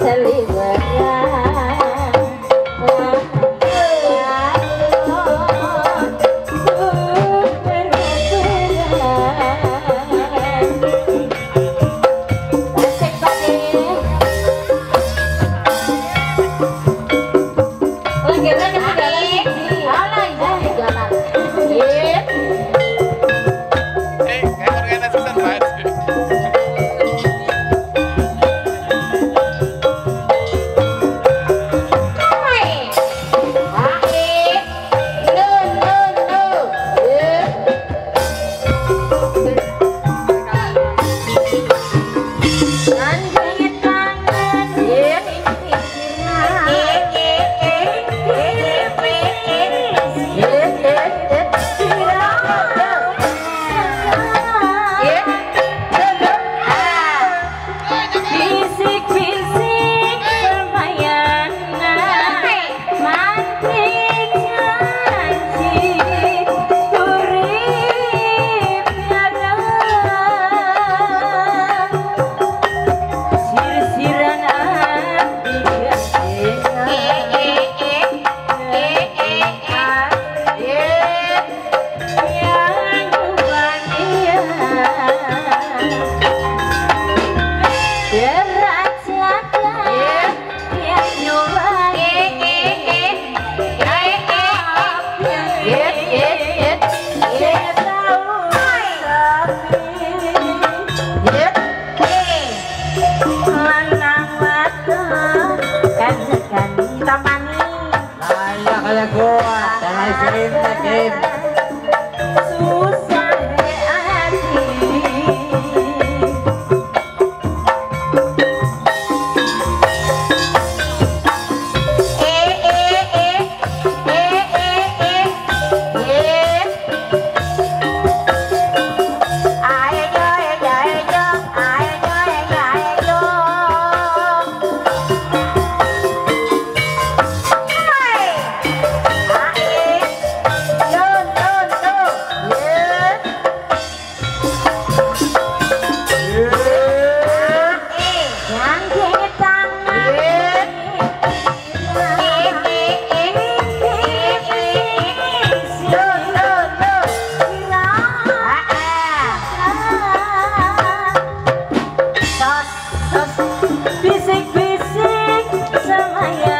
Savi Bisik-bisik sayang